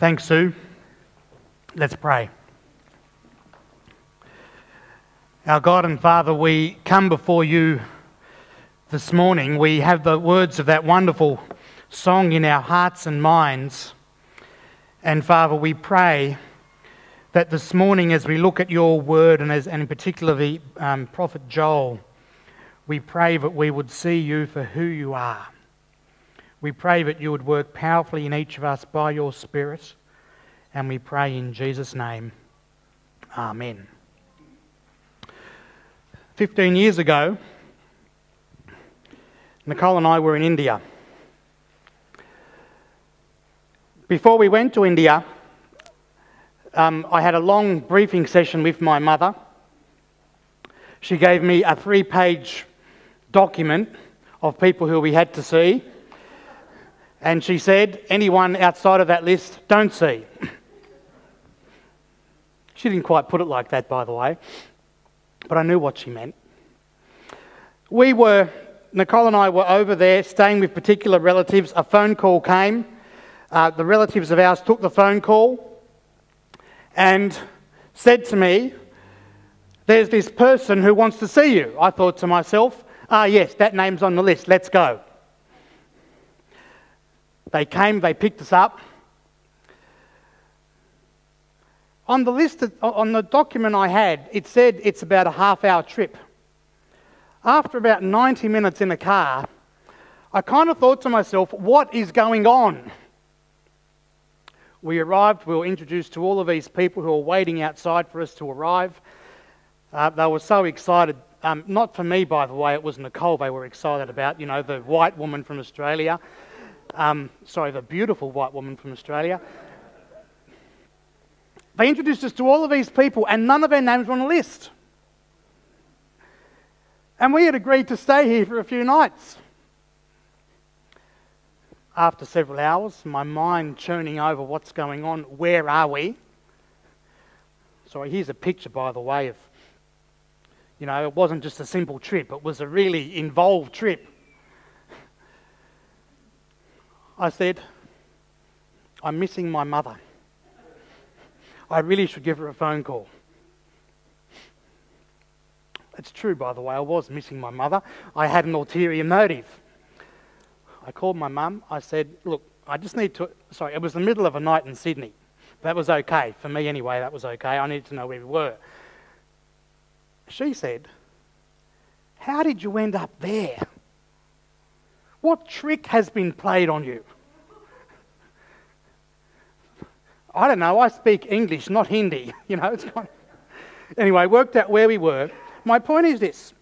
Thanks, Sue. Let's pray. Our God and Father, we come before you this morning. We have the words of that wonderful song in our hearts and minds. And Father, we pray that this morning, as we look at your word, and, as, and in particular the um, prophet Joel, we pray that we would see you for who you are. We pray that you would work powerfully in each of us by your Spirit. And we pray in Jesus' name. Amen. 15 years ago, Nicole and I were in India. Before we went to India, um, I had a long briefing session with my mother. She gave me a three page document of people who we had to see. And she said, anyone outside of that list, don't see. she didn't quite put it like that, by the way, but I knew what she meant. We were, Nicole and I were over there staying with particular relatives. A phone call came. Uh, the relatives of ours took the phone call and said to me, There's this person who wants to see you. I thought to myself, Ah, yes, that name's on the list, let's go. They came, they picked us up. On the list, on the document I had, it said it's about a half hour trip. After about 90 minutes in the car, I kind of thought to myself, what is going on? We arrived, we were introduced to all of these people who were waiting outside for us to arrive. Uh, they were so excited. Um, not for me, by the way, it was Nicole they were excited about, you know, the white woman from Australia. Um, sorry, the beautiful white woman from Australia. They introduced us to all of these people, and none of their names were on the list. And we had agreed to stay here for a few nights after several hours, my mind churning over what's going on. Where are we? Sorry, here's a picture, by the way, of, you know, it wasn't just a simple trip, it was a really involved trip. I said, I'm missing my mother. I really should give her a phone call. It's true, by the way, I was missing my mother. I had an ulterior motive. I called my mum. I said, Look, I just need to. Sorry, it was the middle of a night in Sydney. That was okay. For me, anyway, that was okay. I needed to know where we were. She said, How did you end up there? What trick has been played on you? I don't know. I speak English, not Hindi. You know, it's kind of... Anyway, worked out where we were. My point is this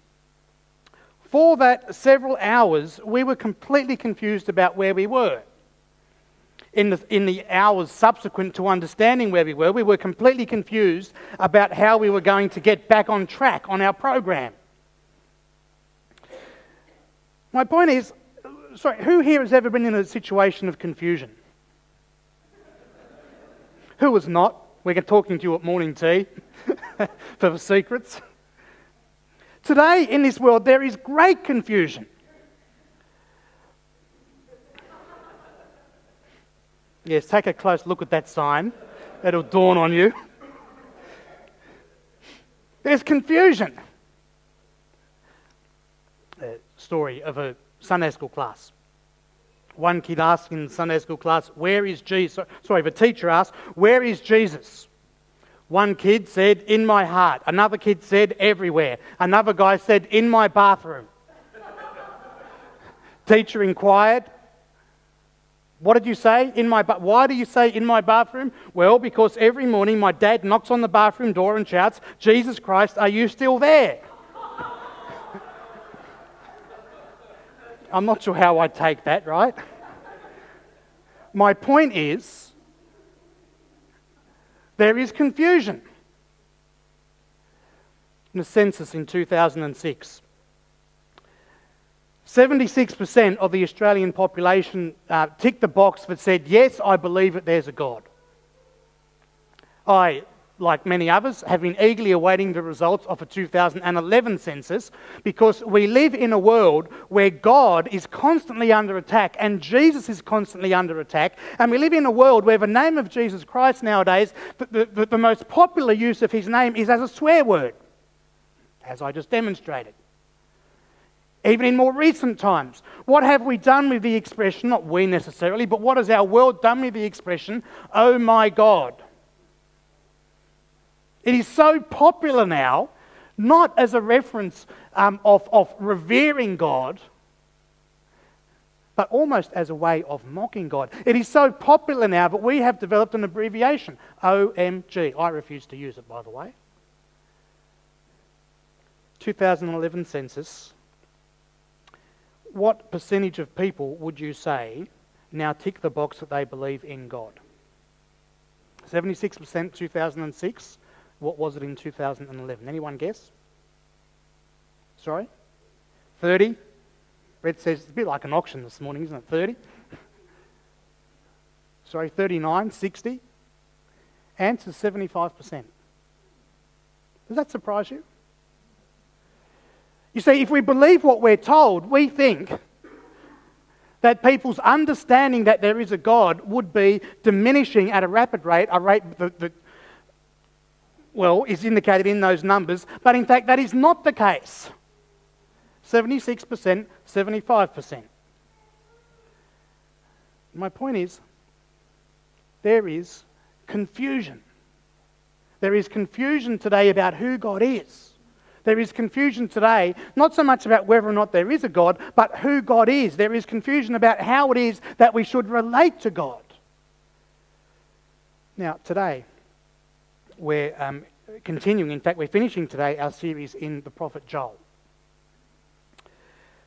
for that several hours, we were completely confused about where we were. In the, in the hours subsequent to understanding where we were, we were completely confused about how we were going to get back on track on our program. My point is sorry, who here has ever been in a situation of confusion? Who was not? We're talking to you at morning tea for the secrets. Today, in this world, there is great confusion. Yes, take a close look at that sign. It'll dawn on you. There's confusion. A story of a Sunday school class. One kid asked in Sunday school class, Where is Jesus? Sorry, the teacher asked, Where is Jesus? One kid said, In my heart. Another kid said, Everywhere. Another guy said, In my bathroom. Teacher inquired, What did you say? In my ba- Why do you say in my bathroom? Well, because every morning my dad knocks on the bathroom door and shouts, Jesus Christ, are you still there? I'm not sure how I take that, right? My point is, there is confusion. In a census in 2006, 76% of the Australian population uh, ticked the box that said, Yes, I believe that there's a God. I like many others, have been eagerly awaiting the results of a 2011 census because we live in a world where God is constantly under attack and Jesus is constantly under attack. And we live in a world where the name of Jesus Christ nowadays, the, the, the most popular use of his name is as a swear word, as I just demonstrated. Even in more recent times, what have we done with the expression, not we necessarily, but what has our world done with the expression, oh my God? It is so popular now, not as a reference um, of, of revering God, but almost as a way of mocking God. It is so popular now that we have developed an abbreviation OMG. I refuse to use it, by the way. 2011 census. What percentage of people would you say now tick the box that they believe in God? 76% 2006, what was it in 2011? Anyone guess? Sorry? 30? Brett says it's a bit like an auction this morning, isn't it? 30? Sorry, 39, 60? Answer 75%. Does that surprise you? You see, if we believe what we're told, we think that people's understanding that there is a God would be diminishing at a rapid rate, a rate that, that well, is indicated in those numbers, but in fact, that is not the case. 76%, 75%. My point is, there is confusion. There is confusion today about who God is. There is confusion today, not so much about whether or not there is a God, but who God is. There is confusion about how it is that we should relate to God. Now, today, we're um, continuing, in fact, we're finishing today our series in the prophet Joel.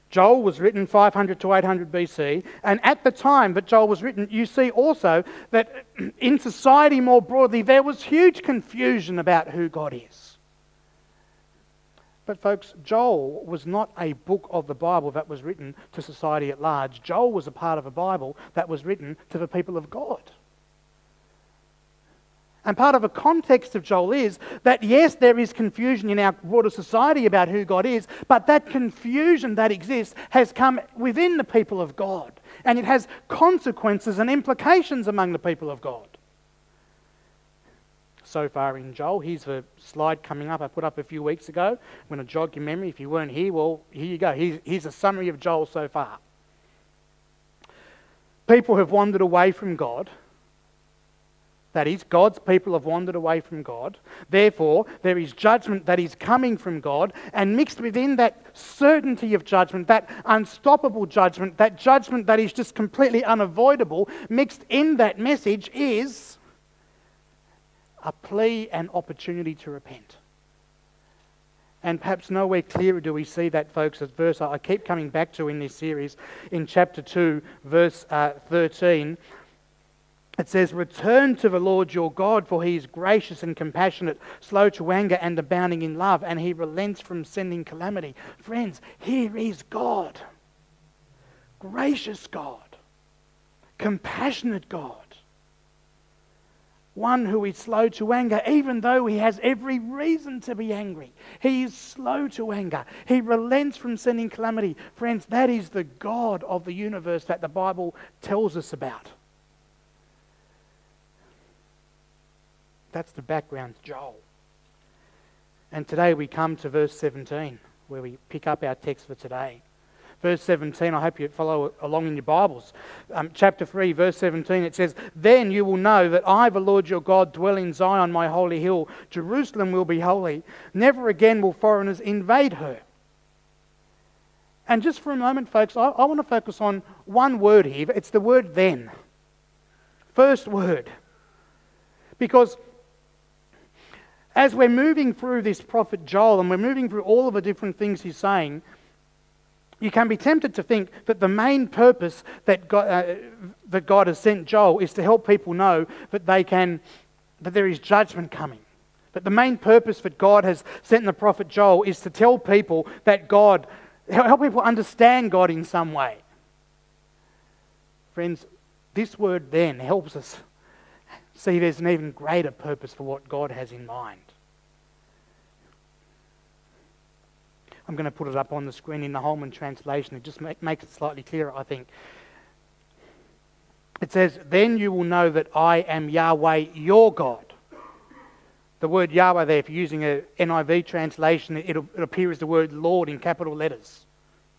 Joel was written 500 to 800 BC, and at the time that Joel was written, you see also that in society more broadly, there was huge confusion about who God is. But, folks, Joel was not a book of the Bible that was written to society at large. Joel was a part of a Bible that was written to the people of God. And part of the context of Joel is that, yes, there is confusion in our broader society about who God is, but that confusion that exists has come within the people of God. And it has consequences and implications among the people of God. So far in Joel, here's a slide coming up I put up a few weeks ago. I'm going to jog your memory. If you weren't here, well, here you go. Here's, here's a summary of Joel so far. People have wandered away from God that is, God's people have wandered away from God. Therefore, there is judgment that is coming from God, and mixed within that certainty of judgment, that unstoppable judgment, that judgment that is just completely unavoidable, mixed in that message is a plea and opportunity to repent. And perhaps nowhere clearer do we see that, folks, as verse I keep coming back to in this series, in chapter 2, verse uh, 13 it says, Return to the Lord your God, for he is gracious and compassionate, slow to anger and abounding in love, and he relents from sending calamity. Friends, here is God. Gracious God. Compassionate God. One who is slow to anger, even though he has every reason to be angry. He is slow to anger. He relents from sending calamity. Friends, that is the God of the universe that the Bible tells us about. That's the background Joel. And today we come to verse 17, where we pick up our text for today. Verse 17, I hope you follow along in your Bibles. Um, chapter 3, verse 17, it says, Then you will know that I, the Lord your God, dwell in Zion, my holy hill. Jerusalem will be holy. Never again will foreigners invade her. And just for a moment, folks, I, I want to focus on one word here. It's the word then. First word. Because as we're moving through this prophet Joel and we're moving through all of the different things he's saying, you can be tempted to think that the main purpose that God, uh, that God has sent Joel is to help people know that they can, that there is judgment coming. That the main purpose that God has sent the prophet Joel is to tell people that God, help people understand God in some way. Friends, this word then helps us see there's an even greater purpose for what God has in mind. I'm going to put it up on the screen in the Holman translation. It just make, makes it slightly clearer, I think. It says, Then you will know that I am Yahweh your God. The word Yahweh there, if you're using a NIV translation, it, it appears the word Lord in capital letters.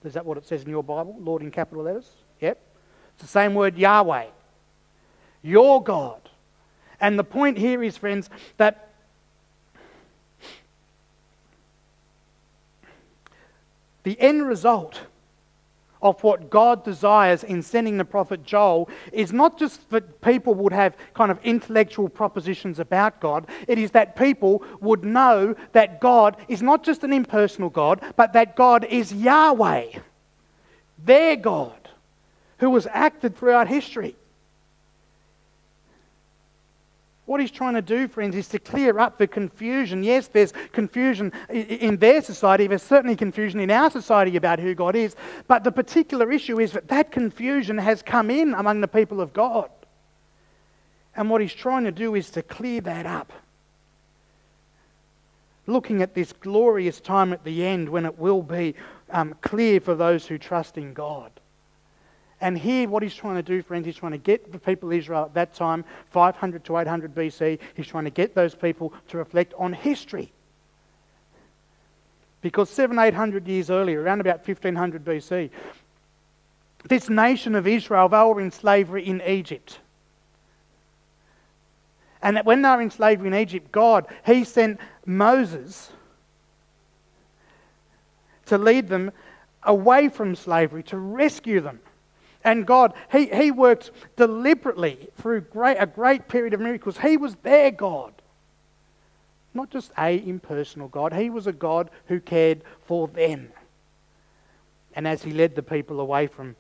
Is that what it says in your Bible? Lord in capital letters? Yep. It's the same word Yahweh. Your God. And the point here is, friends, that the end result of what God desires in sending the prophet Joel is not just that people would have kind of intellectual propositions about God, it is that people would know that God is not just an impersonal God, but that God is Yahweh, their God, who has acted throughout history. What he's trying to do, friends, is to clear up the confusion. Yes, there's confusion in their society. There's certainly confusion in our society about who God is. But the particular issue is that that confusion has come in among the people of God. And what he's trying to do is to clear that up. Looking at this glorious time at the end when it will be um, clear for those who trust in God. And here, what he's trying to do, friends, he's trying to get the people of Israel at that time, 500 to 800 BC, he's trying to get those people to reflect on history. Because seven, eight hundred years earlier, around about 1500 BC, this nation of Israel, they were in slavery in Egypt. And when they were in slavery in Egypt, God, He sent Moses to lead them away from slavery, to rescue them. And God, He, he worked deliberately through great, a great period of miracles. He was their God. Not just a impersonal God, He was a God who cared for them. And as He led the people away from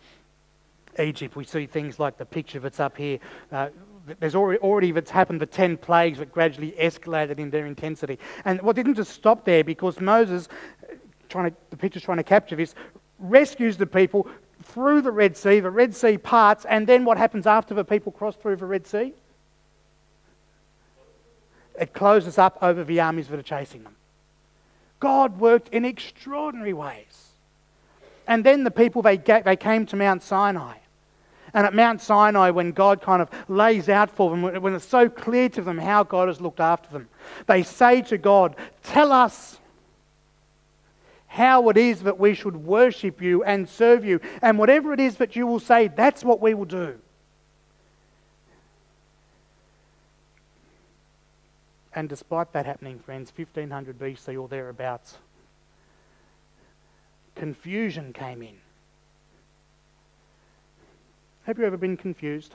Egypt, we see things like the picture that's up here. Uh, there's already, already that's happened the 10 plagues that gradually escalated in their intensity. And what didn't just stop there because Moses, trying to, the picture's trying to capture this, rescues the people, through the Red Sea, the Red Sea parts, and then what happens after the people cross through the Red Sea? It closes up over the armies that are chasing them. God worked in extraordinary ways. And then the people, they, they came to Mount Sinai. And at Mount Sinai, when God kind of lays out for them, when it's so clear to them how God has looked after them, they say to God, Tell us how it is that we should worship you and serve you. And whatever it is that you will say, that's what we will do. And despite that happening, friends, 1500 BC or thereabouts, confusion came in. Have you ever been confused?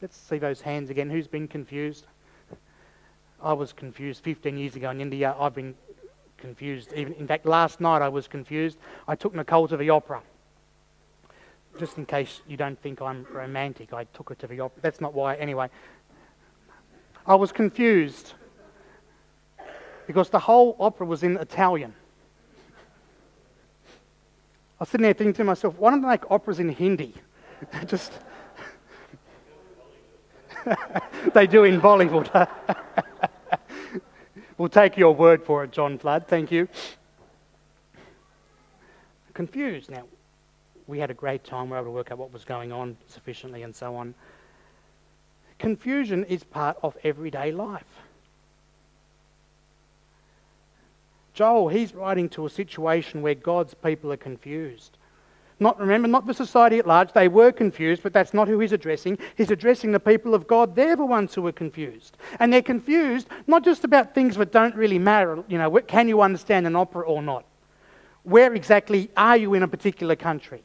Let's see those hands again. Who's been confused? I was confused 15 years ago in India. I've been confused. Even, in fact, last night I was confused. I took Nicole to the opera. Just in case you don't think I'm romantic, I took her to the opera. That's not why. Anyway, I was confused because the whole opera was in Italian. I was sitting there thinking to myself, why don't they make operas in Hindi? Just. they do in Bollywood. We'll take your word for it, John Flood. Thank you. Confused. Now, we had a great time. We were able to work out what was going on sufficiently and so on. Confusion is part of everyday life. Joel, he's writing to a situation where God's people are confused. Not remember, not the society at large. They were confused, but that's not who he's addressing. He's addressing the people of God. They're the ones who are confused. And they're confused not just about things that don't really matter. You know, can you understand an opera or not? Where exactly are you in a particular country?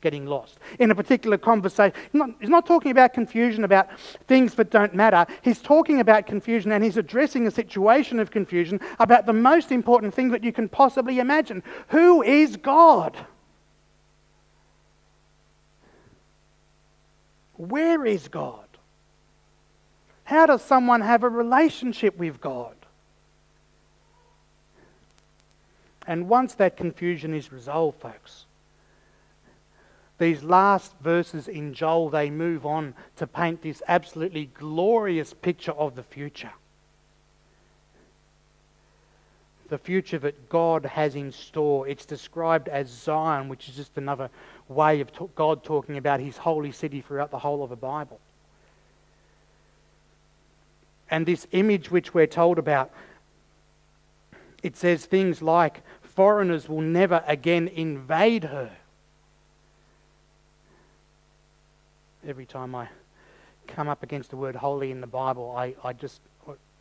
Getting lost. In a particular conversation. Not, he's not talking about confusion about things that don't matter. He's talking about confusion and he's addressing a situation of confusion about the most important thing that you can possibly imagine. Who is God? Where is God? How does someone have a relationship with God? And once that confusion is resolved, folks, these last verses in Joel, they move on to paint this absolutely glorious picture of the future. The future that God has in store. It's described as Zion, which is just another way of God talking about his holy city throughout the whole of the Bible. And this image which we're told about, it says things like, foreigners will never again invade her. every time I come up against the word holy in the Bible, I, I just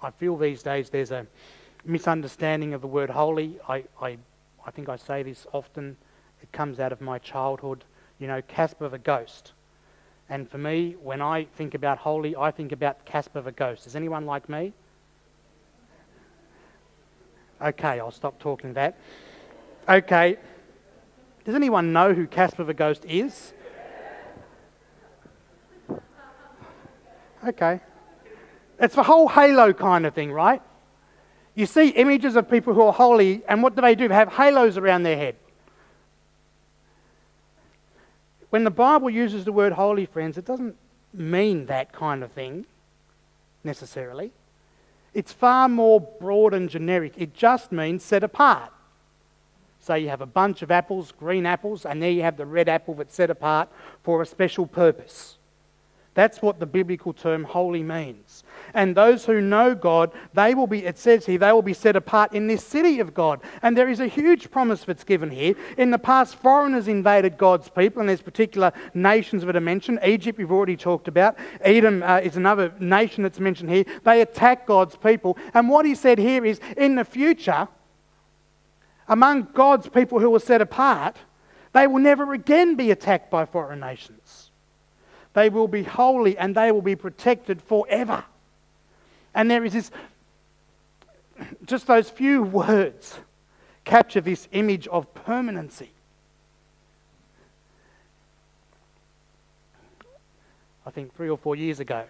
I feel these days there's a misunderstanding of the word holy. I, I, I think I say this often. It comes out of my childhood. You know, Casper the ghost. And for me, when I think about holy, I think about Casper the ghost. Is anyone like me? Okay, I'll stop talking that. Okay. Does anyone know who Casper the ghost is? Okay. It's the whole halo kind of thing, right? You see images of people who are holy, and what do they do? They have halos around their head. When the Bible uses the word holy, friends, it doesn't mean that kind of thing necessarily. It's far more broad and generic. It just means set apart. So you have a bunch of apples, green apples, and there you have the red apple that's set apart for a special purpose. That's what the biblical term holy means. And those who know God, they will be, it says here, they will be set apart in this city of God. And there is a huge promise that's given here. In the past, foreigners invaded God's people, and there's particular nations that are mentioned. Egypt, we've already talked about. Edom uh, is another nation that's mentioned here. They attack God's people. And what he said here is in the future, among God's people who are set apart, they will never again be attacked by foreign nations. They will be holy and they will be protected forever. And there is this, just those few words capture this image of permanency. I think three or four years ago,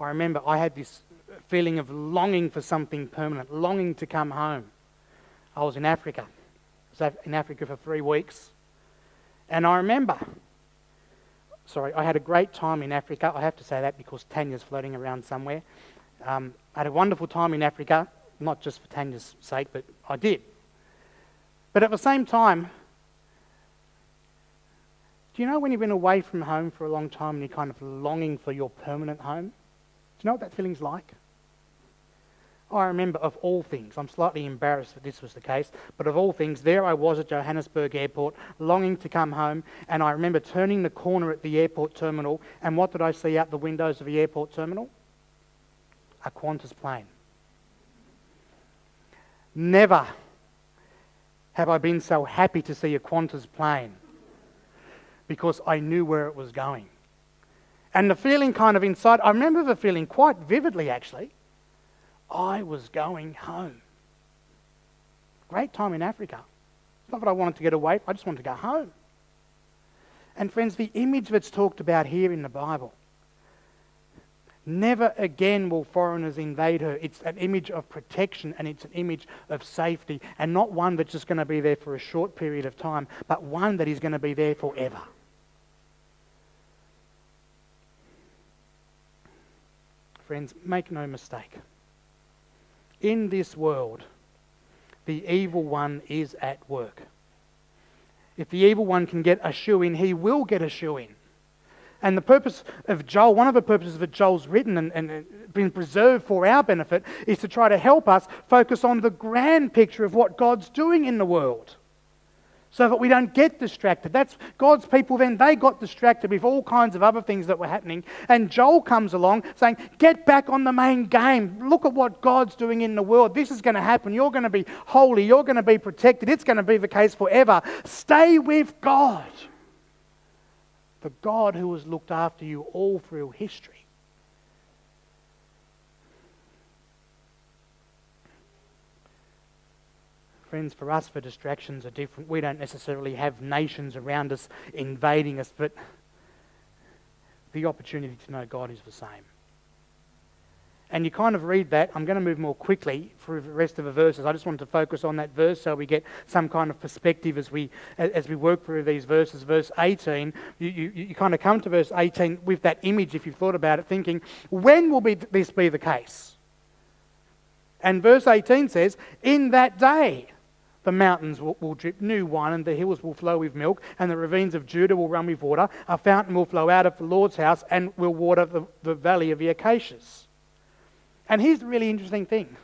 I remember I had this feeling of longing for something permanent, longing to come home. I was in Africa. I was in Africa for three weeks. And I remember sorry, I had a great time in Africa. I have to say that because Tanya's floating around somewhere. Um, I had a wonderful time in Africa, not just for Tanya's sake, but I did. But at the same time, do you know when you've been away from home for a long time and you're kind of longing for your permanent home? Do you know what that feeling's like? I remember of all things, I'm slightly embarrassed that this was the case, but of all things, there I was at Johannesburg Airport, longing to come home, and I remember turning the corner at the airport terminal, and what did I see out the windows of the airport terminal? A Qantas plane. Never have I been so happy to see a Qantas plane because I knew where it was going. And the feeling kind of inside, I remember the feeling quite vividly actually I was going home. Great time in Africa. It's not that I wanted to get away, I just wanted to go home. And friends, the image that's talked about here in the Bible, never again will foreigners invade her. It's an image of protection and it's an image of safety, and not one that's just going to be there for a short period of time, but one that is going to be there forever. Friends, make no mistake in this world, the evil one is at work. If the evil one can get a shoe in, he will get a shoe in. And the purpose of Joel, one of the purposes that Joel's written and, and been preserved for our benefit, is to try to help us focus on the grand picture of what God's doing in the world so that we don't get distracted. That's God's people then, they got distracted with all kinds of other things that were happening. And Joel comes along saying, Get back on the main game. Look at what God's doing in the world. This is going to happen. You're going to be holy. You're going to be protected. It's going to be the case forever. Stay with God. The God who has looked after you all through history. Friends, for us, the distractions are different. We don't necessarily have nations around us invading us, but the opportunity to know God is the same. And you kind of read that. I'm going to move more quickly through the rest of the verses. I just wanted to focus on that verse so we get some kind of perspective as we, as we work through these verses. Verse 18, you, you, you kind of come to verse 18 with that image, if you've thought about it, thinking, when will be, this be the case? And verse 18 says, In that day the mountains will, will, drip new wine, and the hills will flow with milk, and the ravines of Judah will run with water. A fountain will flow out of the Lord's house and will water the, the valley of the acacias. And here's the really interesting thing.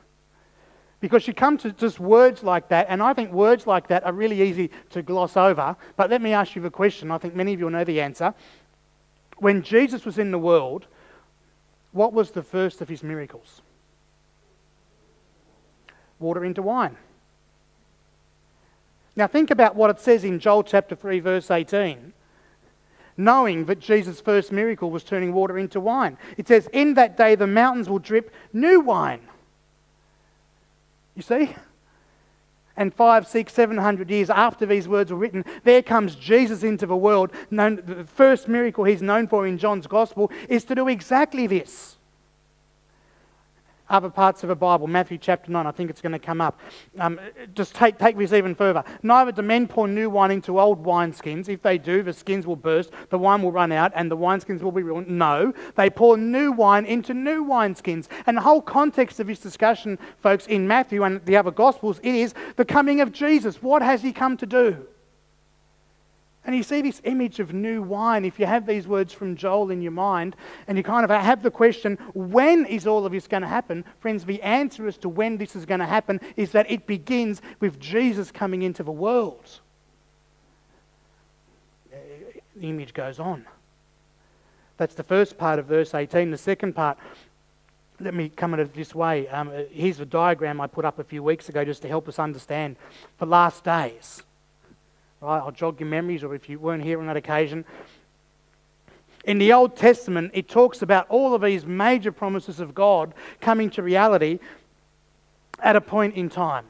Because you come to just words like that, and I think words like that are really easy to gloss over. But let me ask you the question. I think many of you will know the answer. When Jesus was in the world, what was the first of his miracles? Water into wine. Now, think about what it says in Joel chapter 3, verse 18 knowing that Jesus' first miracle was turning water into wine. It says, In that day the mountains will drip new wine. You see? And five, six, seven hundred years after these words were written, there comes Jesus into the world. Known, the first miracle he's known for in John's Gospel is to do exactly this other parts of the Bible, Matthew chapter 9, I think it's going to come up. Um, just take, take this even further. Neither do men pour new wine into old wineskins. If they do, the skins will burst, the wine will run out, and the wineskins will be ruined. No, they pour new wine into new wineskins. And the whole context of this discussion, folks, in Matthew and the other Gospels, is the coming of Jesus. What has he come to do? And you see this image of new wine. If you have these words from Joel in your mind, and you kind of have the question, when is all of this going to happen? Friends, the answer as to when this is going to happen is that it begins with Jesus coming into the world. The image goes on. That's the first part of verse 18. The second part, let me come at it this way. Um, here's the diagram I put up a few weeks ago just to help us understand the last days. Right? I'll jog your memories, or if you weren't here on that occasion. In the Old Testament, it talks about all of these major promises of God coming to reality at a point in time.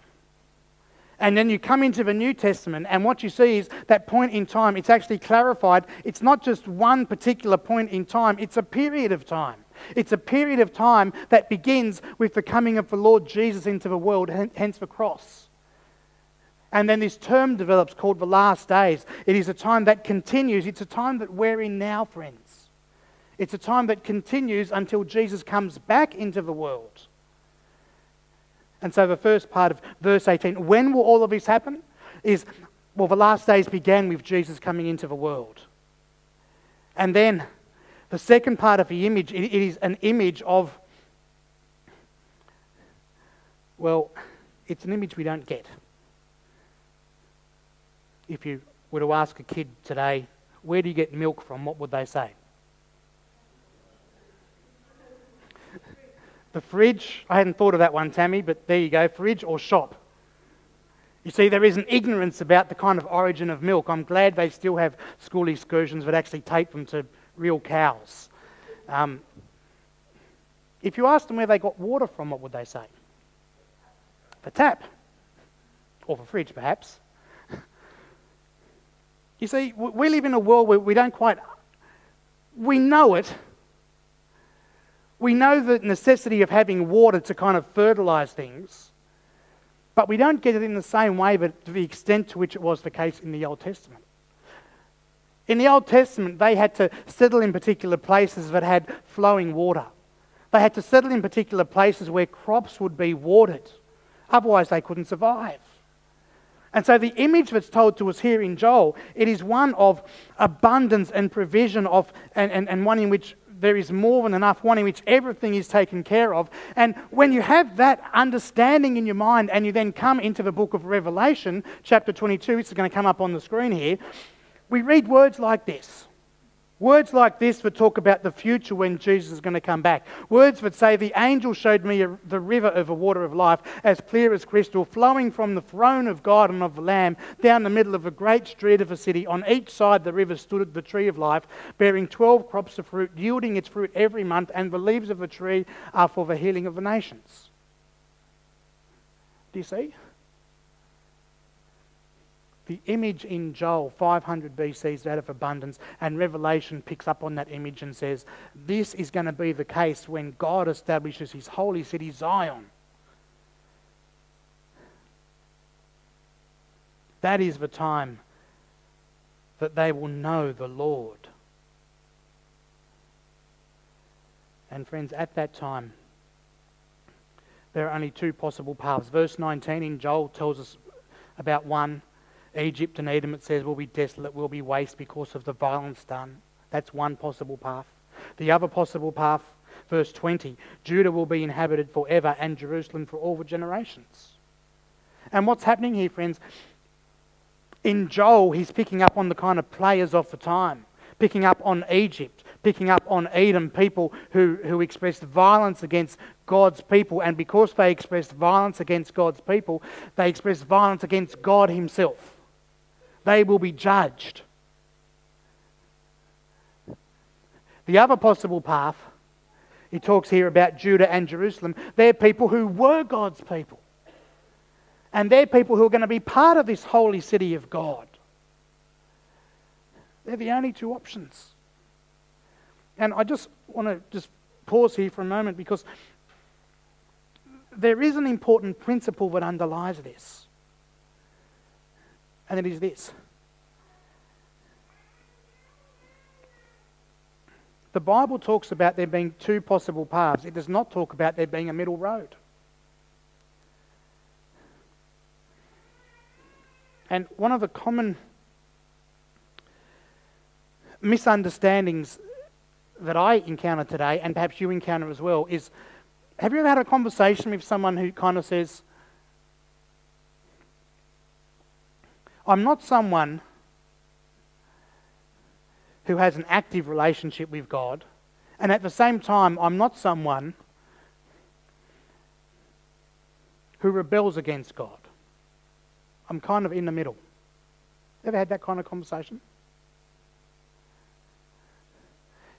And then you come into the New Testament, and what you see is that point in time, it's actually clarified. It's not just one particular point in time, it's a period of time. It's a period of time that begins with the coming of the Lord Jesus into the world, hence the cross. And then this term develops called the last days. It is a time that continues. It's a time that we're in now, friends. It's a time that continues until Jesus comes back into the world. And so the first part of verse 18, when will all of this happen? Is, well, the last days began with Jesus coming into the world. And then the second part of the image, it, it is an image of, well, it's an image we don't get if you were to ask a kid today, where do you get milk from, what would they say? the fridge. I hadn't thought of that one, Tammy, but there you go fridge or shop. You see, there is an ignorance about the kind of origin of milk. I'm glad they still have school excursions that actually take them to real cows. Um, if you asked them where they got water from, what would they say? The tap. Or the fridge, perhaps. You see, we live in a world where we don't quite, we know it. We know the necessity of having water to kind of fertilize things, but we don't get it in the same way, but to the extent to which it was the case in the Old Testament. In the Old Testament, they had to settle in particular places that had flowing water. They had to settle in particular places where crops would be watered. Otherwise, they couldn't survive. And so the image that's told to us here in Joel, it is one of abundance and provision of, and, and, and one in which there is more than enough, one in which everything is taken care of. And when you have that understanding in your mind and you then come into the book of Revelation, chapter 22, which is going to come up on the screen here, we read words like this. Words like this would talk about the future when Jesus is going to come back. Words would say, The angel showed me the river of the water of life, as clear as crystal, flowing from the throne of God and of the Lamb down the middle of a great street of a city. On each side the river stood the tree of life, bearing twelve crops of fruit, yielding its fruit every month, and the leaves of the tree are for the healing of the nations. Do you see? The image in Joel 500 BC is that of abundance, and Revelation picks up on that image and says, This is going to be the case when God establishes his holy city, Zion. That is the time that they will know the Lord. And friends, at that time, there are only two possible paths. Verse 19 in Joel tells us about one. Egypt and Edom, it says, will be desolate, will be waste because of the violence done. That's one possible path. The other possible path, verse 20, Judah will be inhabited forever and Jerusalem for all the generations. And what's happening here, friends? In Joel, he's picking up on the kind of players of the time, picking up on Egypt, picking up on Edom, people who, who expressed violence against God's people. And because they expressed violence against God's people, they expressed violence against God Himself. They will be judged. The other possible path, he talks here about Judah and Jerusalem. They're people who were God's people. And they're people who are going to be part of this holy city of God. They're the only two options. And I just want to just pause here for a moment because there is an important principle that underlies this. And it is this The Bible talks about there being two possible paths, it does not talk about there being a middle road. And one of the common misunderstandings that I encounter today, and perhaps you encounter as well, is have you ever had a conversation with someone who kind of says, I'm not someone who has an active relationship with God, and at the same time, I'm not someone who rebels against God. I'm kind of in the middle. Ever had that kind of conversation?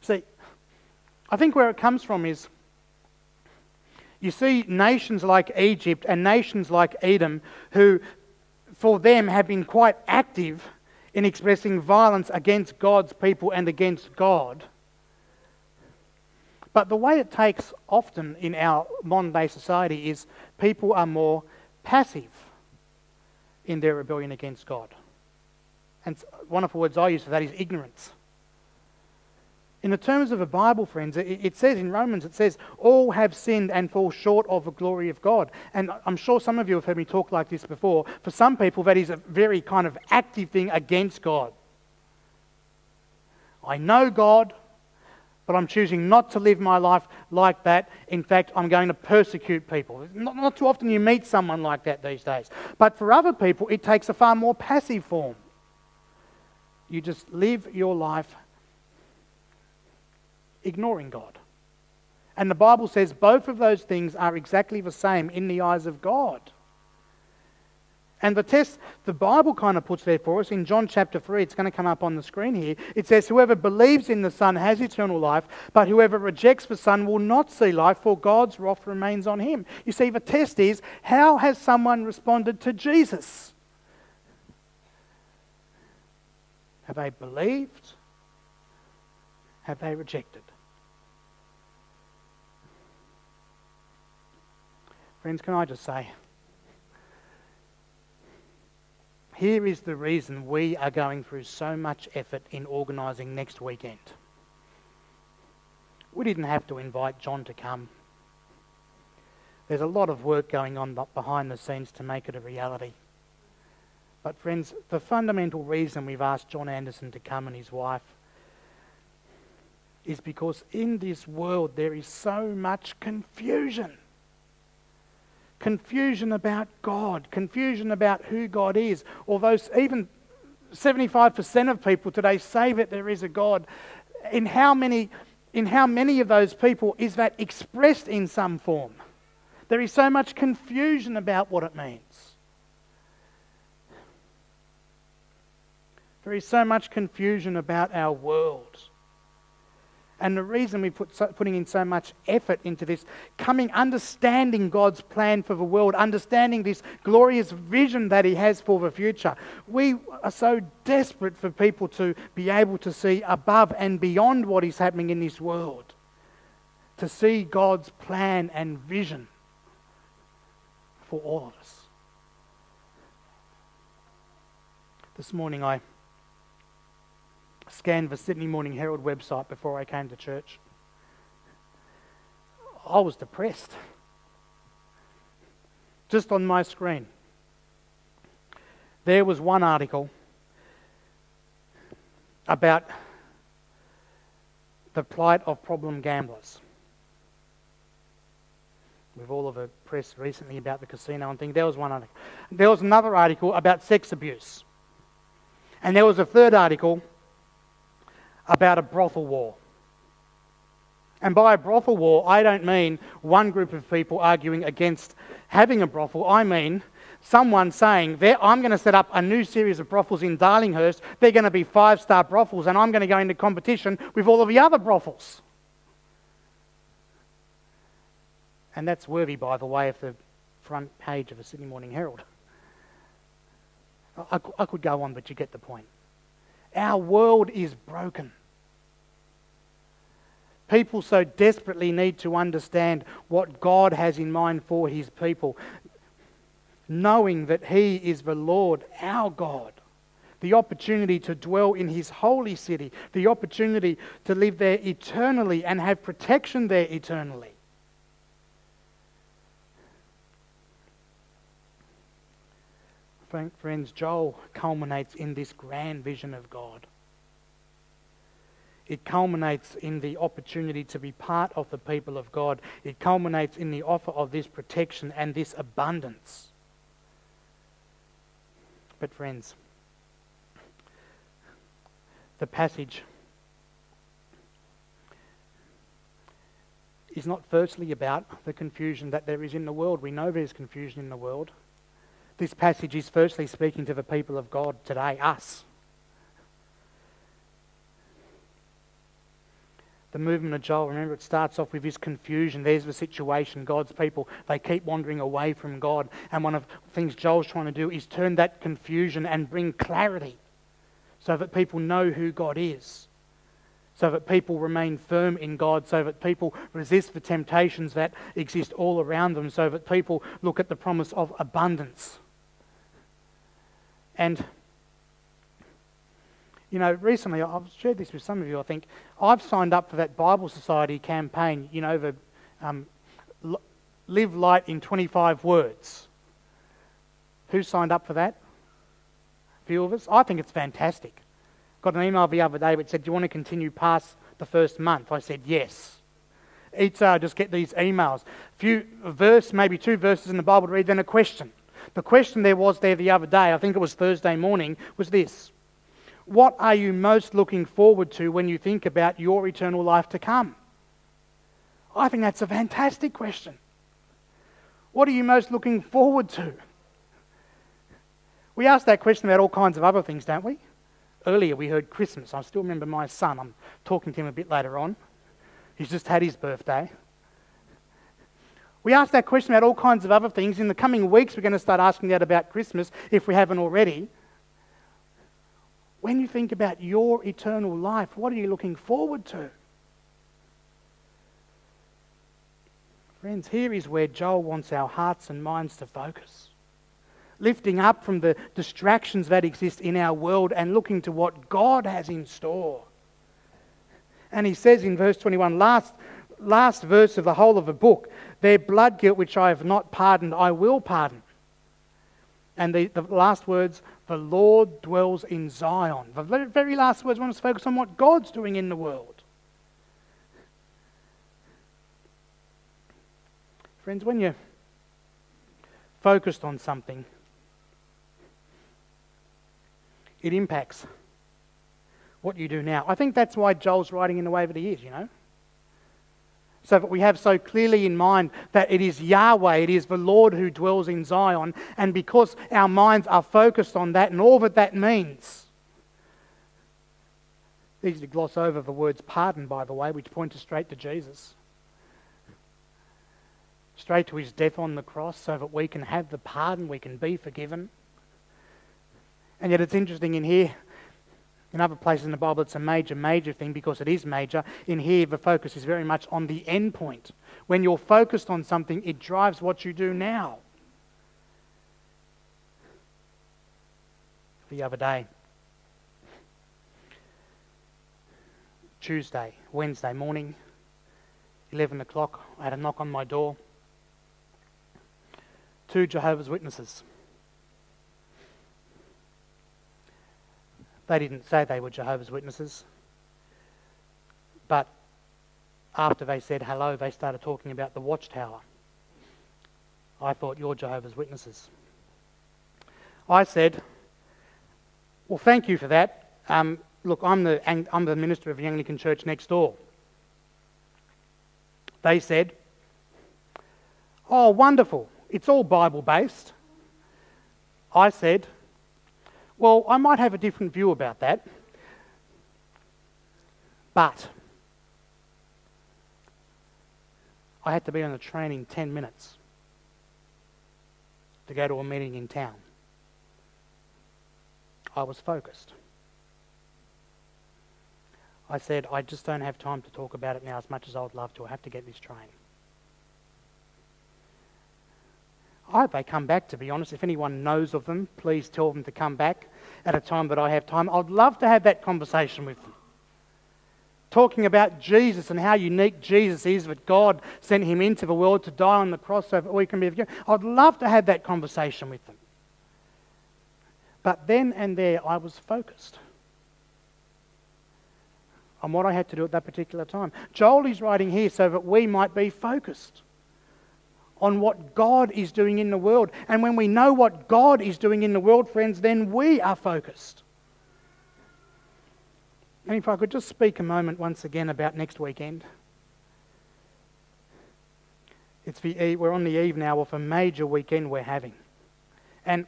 See, I think where it comes from is you see nations like Egypt and nations like Edom who, for them, have been quite active in expressing violence against God's people and against God. But the way it takes often in our modern day society is people are more passive in their rebellion against God. And one of the words I use for that is ignorance. In the terms of the Bible, friends, it, it, says in Romans, it says, all have sinned and fall short of the glory of God. And I'm sure some of you have heard me talk like this before. For some people, that is a very kind of active thing against God. I know God, but I'm choosing not to live my life like that. In fact, I'm going to persecute people. Not, not, too often you meet someone like that these days. But for other people, it takes a far more passive form. You just live your life ignoring God. And the Bible says both of those things are exactly the same in the eyes of God. And the test the Bible kind of puts there for us in John chapter 3, it's going to come up on the screen here. It says, Whoever believes in the Son has eternal life, but whoever rejects the Son will not see life, for God's wrath remains on him. You see, the test is how has someone responded to Jesus? Have they believed? Have they rejected? Friends, can I just say, Here is the reason we are going through so much effort in organising next weekend. We didn't have to invite John to come. There's a lot of work going on behind the scenes to make it a reality. But, friends, the fundamental reason we've asked John Anderson to come and his wife is because in this world there is so much confusion confusion about God, confusion about who God is. Although even 75% of people today say that there is a God, in how many, in how many of those people is that expressed in some form? There is so much confusion about what it means. There is so much confusion about our world. And the reason we put so, putting in so much effort into this, coming, understanding God's plan for the world, understanding this glorious vision that He has for the future, we are so desperate for people to be able to see above and beyond what is happening in this world, to see God's plan and vision for all of us. This morning I scanned the Sydney Morning Herald website before I came to church. I was depressed. Just on my screen, there was one article about the plight of problem gamblers. With all of the press recently about the casino and things, there was one article. There was another article about sex abuse. And there was a third article about a brothel war. And by a brothel war, I don't mean one group of people arguing against having a brothel. I mean someone saying, I'm going to set up a new series of brothels in Darlinghurst. They're going to be five star brothels, and I'm going to go into competition with all of the other brothels. And that's worthy, by the way, of the front page of the Sydney Morning Herald. I, I could go on, but you get the point. Our world is broken. People so desperately need to understand what God has in mind for his people, knowing that he is the Lord, our God. The opportunity to dwell in his holy city, the opportunity to live there eternally and have protection there eternally. Friends, Joel culminates in this grand vision of God. It culminates in the opportunity to be part of the people of God. It culminates in the offer of this protection and this abundance. But, friends, the passage is not firstly about the confusion that there is in the world. We know there's confusion in the world. This passage is firstly speaking to the people of God today, us. The movement of Joel, remember, it starts off with this confusion. There's the situation. God's people, they keep wandering away from God. And one of the things Joel's trying to do is turn that confusion and bring clarity so that people know who God is, so that people remain firm in God, so that people resist the temptations that exist all around them, so that people look at the promise of abundance. And, you know, recently, I've shared this with some of you, I think. I've signed up for that Bible Society campaign, you know, the um, Live Light in 25 Words. Who signed up for that? A few of us? I think it's fantastic. Got an email the other day which said, Do you want to continue past the first month? I said, Yes. Each day I just get these emails. A few verse, maybe two verses in the Bible to read, then a question. The question there was there the other day, I think it was Thursday morning, was this What are you most looking forward to when you think about your eternal life to come? I think that's a fantastic question. What are you most looking forward to? We ask that question about all kinds of other things, don't we? Earlier we heard Christmas. I still remember my son. I'm talking to him a bit later on. He's just had his birthday. We ask that question about all kinds of other things. In the coming weeks, we're going to start asking that about Christmas if we haven't already. When you think about your eternal life, what are you looking forward to? Friends, here is where Joel wants our hearts and minds to focus. Lifting up from the distractions that exist in our world and looking to what God has in store. And he says in verse 21, last, last verse of the whole of the book, their blood guilt which I have not pardoned, I will pardon. And the, the last words, the Lord dwells in Zion. The very, last words I want us to focus on what God's doing in the world. Friends, when you're focused on something, it impacts what you do now. I think that's why Joel's writing in the way that he is, you know so that we have so clearly in mind that it is Yahweh, it is the Lord who dwells in Zion, and because our minds are focused on that and all that that means, Easy to gloss over the words pardon, by the way, which point us straight to Jesus. Straight to his death on the cross so that we can have the pardon, we can be forgiven. And yet it's interesting in here, in other places in the Bible, it's a major, major thing because it is major. In here, the focus is very much on the end point. When you're focused on something, it drives what you do now. The other day, Tuesday, Wednesday morning, 11 o'clock, I had a knock on my door. Two Jehovah's Witnesses. They didn't say they were Jehovah's Witnesses, but after they said hello, they started talking about the watchtower. I thought you're Jehovah's Witnesses. I said, Well, thank you for that. Um, look, I'm the, I'm the minister of the Anglican Church next door. They said, Oh, wonderful. It's all Bible based. I said, Well, I might have a different view about that. But I had to be on the train in 10 minutes to go to a meeting in town. I was focused. I said, I just don't have time to talk about it now as much as I would love to. I have to get this train. I hope they come back, to be honest. If anyone knows of them, please tell them to come back at a time that I have time. I'd love to have that conversation with them talking about Jesus and how unique Jesus is, that God sent him into the world to die on the cross so that we can be forgiven. I'd love to have that conversation with them. But then and there, I was focused on what I had to do at that particular time. Joel is writing here so that we might be focused on what God is doing in the world. And when we know what God is doing in the world, friends, then we are focused. And if I could just speak a moment once again about next weekend. It's the, we're on the eve now of a major weekend we're having. And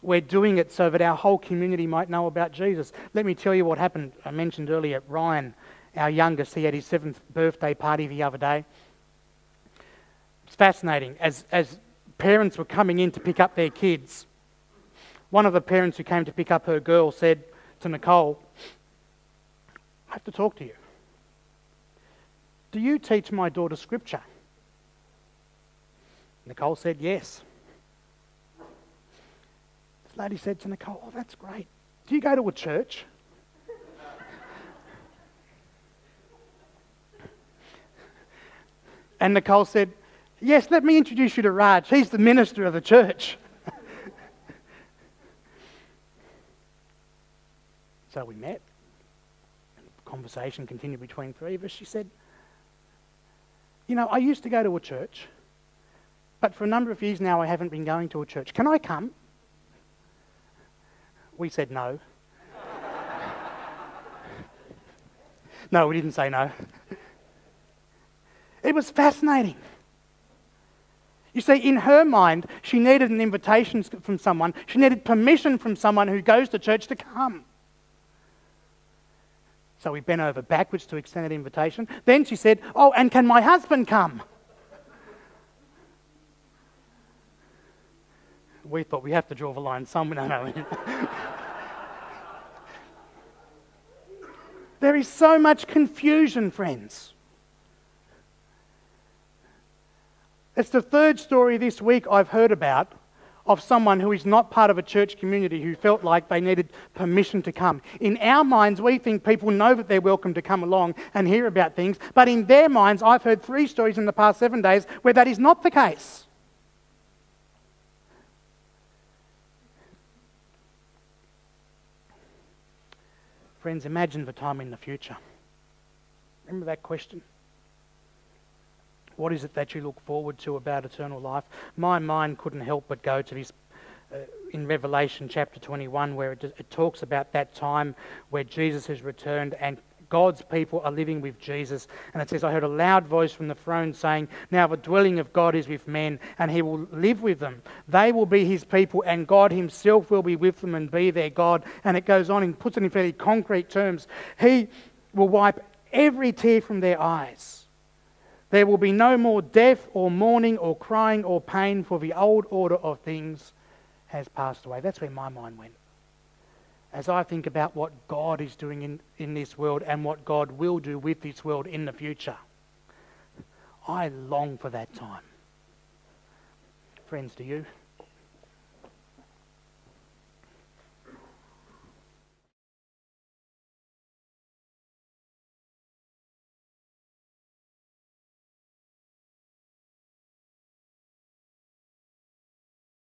we're doing it so that our whole community might know about Jesus. Let me tell you what happened. I mentioned earlier Ryan, our youngest, he had his seventh birthday party the other day. It's fascinating. As, as parents were coming in to pick up their kids, one of the parents who came to pick up her girl said, to Nicole, I have to talk to you. Do you teach my daughter scripture? Nicole said, Yes. This lady said to Nicole, Oh, that's great. Do you go to a church? and Nicole said, Yes, let me introduce you to Raj. He's the minister of the church. So we met. Conversation continued between three of us. She said, You know, I used to go to a church, but for a number of years now I haven't been going to a church. Can I come? We said no. no, we didn't say no. It was fascinating. You see, in her mind, she needed an invitation from someone. She needed permission from someone who goes to church to come. So we bent over backwards to extend that invitation. Then she said, Oh, and can my husband come? We thought we have to draw the line somewhere. No, no. there is so much confusion, friends. It's the third story this week I've heard about of someone who is not part of a church community who felt like they needed permission to come. In our minds, we think people know that they're welcome to come along and hear about things, but in their minds, I've heard three stories in the past seven days where that is not the case. Friends, imagine the time in the future. Remember that question? What is it that you look forward to about eternal life? My mind couldn't help but go to this uh, in Revelation chapter 21, where it, it talks about that time where Jesus has returned and God's people are living with Jesus. And it says, I heard a loud voice from the throne saying, Now the dwelling of God is with men, and he will live with them. They will be his people, and God himself will be with them and be their God. And it goes on and puts it in fairly concrete terms. He will wipe every tear from their eyes. There will be no more death or mourning or crying or pain, for the old order of things has passed away. That's where my mind went. As I think about what God is doing in, in this world and what God will do with this world in the future, I long for that time. Friends, do you?